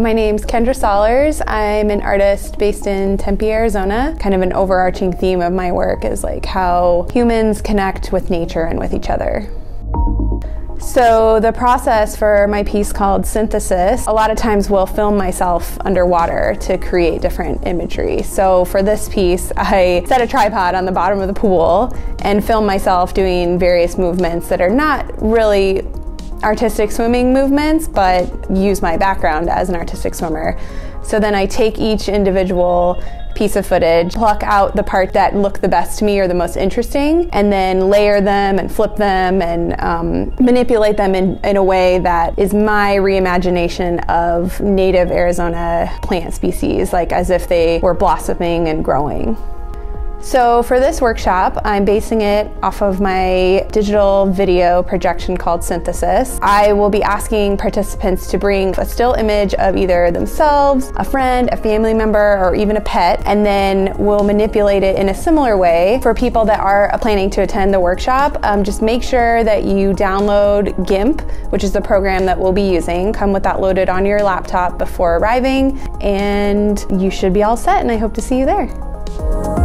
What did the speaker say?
My name's Kendra Sollars. I'm an artist based in Tempe, Arizona. Kind of an overarching theme of my work is like how humans connect with nature and with each other. So, the process for my piece called Synthesis, a lot of times will film myself underwater to create different imagery. So, for this piece, I set a tripod on the bottom of the pool and film myself doing various movements that are not really artistic swimming movements, but use my background as an artistic swimmer. So then I take each individual piece of footage, pluck out the part that look the best to me or the most interesting, and then layer them and flip them and um, manipulate them in, in a way that is my reimagination of native Arizona plant species, like as if they were blossoming and growing. So for this workshop, I'm basing it off of my digital video projection called Synthesis. I will be asking participants to bring a still image of either themselves, a friend, a family member, or even a pet, and then we'll manipulate it in a similar way for people that are planning to attend the workshop. Um, just make sure that you download GIMP, which is the program that we'll be using. Come with that loaded on your laptop before arriving, and you should be all set, and I hope to see you there.